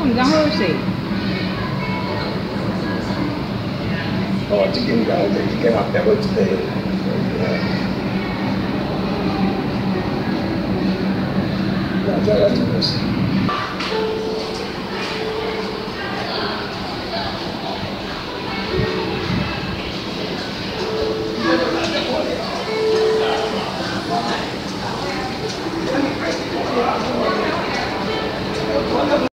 我们讲好。哦，吃鸡米干，这干代表吃的。那再来吃好。